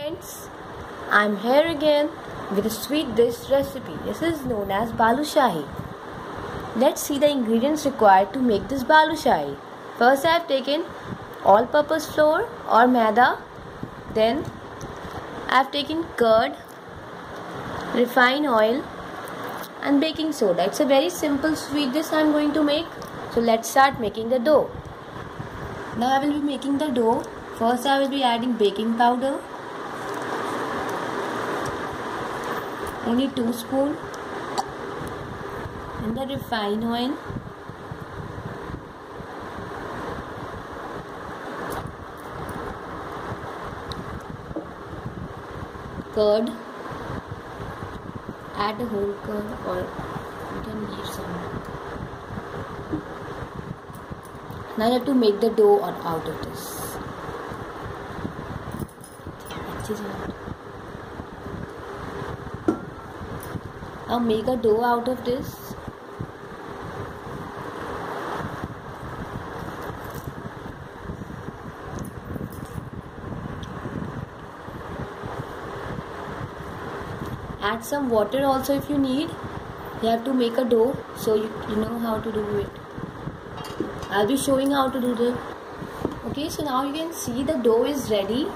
Friends, I'm here again with a sweet dish recipe. This is known as balushahi. Let's see the ingredients required to make this balushahi. First I have taken all-purpose flour or maida. Then I have taken curd, refined oil and baking soda. It's a very simple sweet dish I'm going to make. So let's start making the dough. Now I will be making the dough. First I will be adding baking powder. Only 2 spoon. And the refined oil. Curd add a whole curd or you can leave some now you have to make the dough out of this now make a dough out of this? Add some water also if you need. You have to make a dough so you, you know how to do it. I'll be showing how to do it okay so now you can see the dough is ready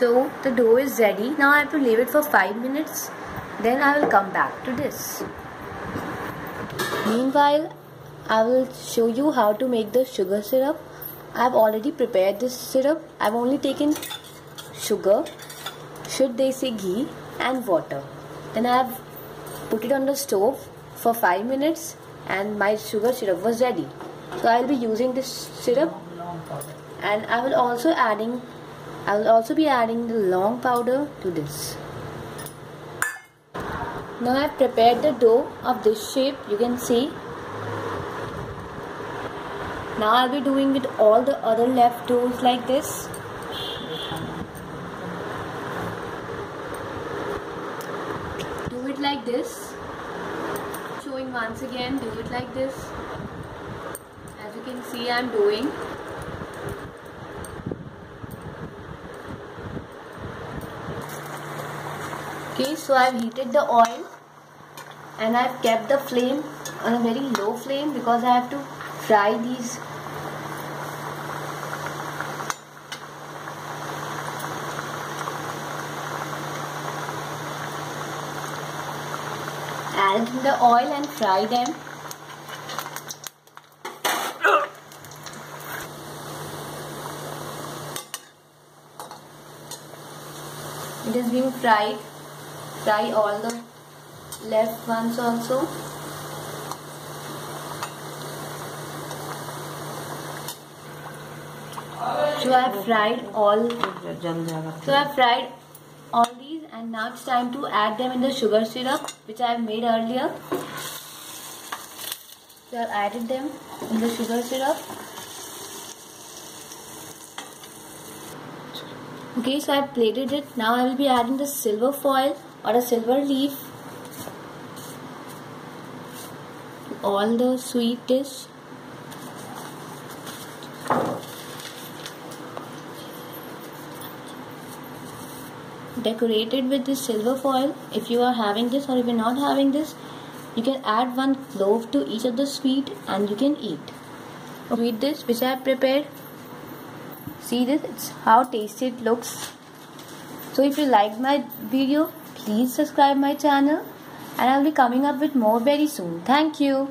so the dough is ready now I have to leave it for 5 minutes then I will come back to this meanwhile I will show you how to make the sugar syrup. I have already prepared this syrup. I have only taken sugar, should they say ghee and water. Then I have put it on the stove for 5 minutes and my sugar syrup was ready. So I will be using this syrup and I will also adding I will also be adding the laung powder to this. Now I have prepared the dough of this shape you can see. Now I'll be doing with all the other left toes like this. Do it like this. Showing once again do it like this. As you can see I'm doing okay so I've heated the oil and I've kept the flame on a very low flame because I have to fry these add the oil and fry them. It is being fried. Fry all the left ones also. So I have fried all. So I have fried all these and now it's time to add them in the sugar syrup which I have made earlier. So I have added them in the sugar syrup. Okay, so I have plated it. Now I will be adding the silver foil or a silver leaf. All the sweet dish. decorated with this silver foil. If you are having this or if you're not having this you can add one clove to each of the sweet and you can eat. With this which I have prepared see this? It's how tasty it looks. So if you like my video please subscribe my channel and I'll be coming up with more very soon. Thank you